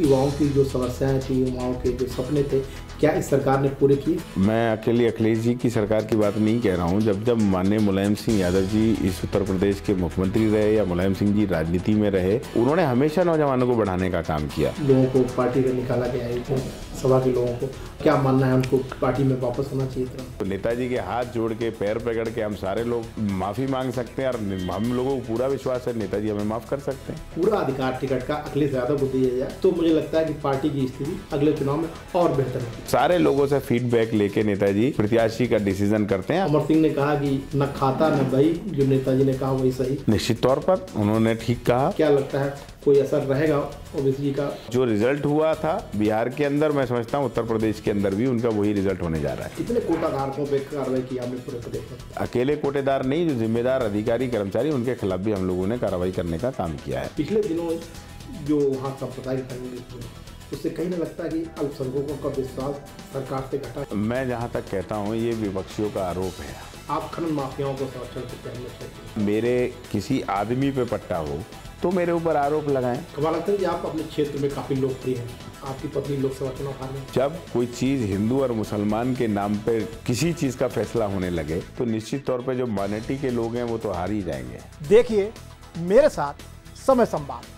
युवाओं की जो समस्याएँ थी युवाओं के जो सपने थे क्या इस सरकार ने पूरे किए? मैं अकेले अखिलेश जी की सरकार की बात नहीं कह रहा हूँ। जब जब माननीय मुलायम सिंह यादव जी इस उत्तर प्रदेश के मुख्यमंत्री रहे या मुलायम सिंह जी राजनीति में रहे उन्होंने हमेशा नौजवानों को बढ़ाने का काम किया। लोगों को पार्टी से निकाला गया है सभा के लोगों को। क्या मानना है उनको पार्टी में वापस होना चाहिए था तो नेताजी के हाथ जोड़ के पैर पकड़ के हम सारे लोग माफ़ी मांग सकते हैं और हम लोगों को पूरा विश्वास है नेताजी हमें माफ़ कर सकते हैं। पूरा अधिकार टिकट का अखिलेश यादव को दिया जाए। तो मुझे लगता है कि पार्टी की स्थिति अगले चुनाव में और बेहतर है सारे लोगों से फीडबैक लेके नेताजी प्रत्याशी का डिसीज़न करते हैं। अमर सिंह ने कहा कि न खाता न भाई जो नेताजी ने कहा वही सही। निश्चित तौर पर उन्होंने ठीक कहा। क्या लगता है कोई असर रहेगा ओबीसी का? जो रिज़ल्ट हुआ था बिहार के अंदर मैं समझता हूँ उत्तर प्रदेश के अंदर भी उनका वही रिज़ल्ट होने जा रहा है। कितने कोटा धारकों पे कार्रवाई की आपने पूरे प्रदेश में? अकेले कोटेदार नहीं जो जिम्मेदार अधिकारी कर्मचारी उनके खिलाफ भी हम लोगों ने कार्रवाई करने का काम किया है। पिछले दिनों जो वहाँ सांप्रदायिक दंगे हुए उससे कहीं ना लगता है कि अल्पसंख्यकों का विश्वास सरकार से घटा। मैं जहाँ तक कहता हूँ ये विपक्षियों का आरोप है। आप खनन माफियाओं को संरक्षण से पहले चाहिए मेरे किसी आदमी पे पट्टा हो तो मेरे ऊपर आरोप लगाएँ। कमा लगता है कि आप अपने क्षेत्र में काफ़ी लोकप्रिय हैं। आपकी पत्नी लोकसभा चुनाव हार गई। जब कोई चीज़ हिंदू और मुसलमान के नाम पे किसी चीज़ का फैसला होने लगे तो निश्चित तौर पे जो माइनॉरिटी के लोग हैं वो तो हार ही जाएँगे। देखिए मेरे साथ समय संवाद।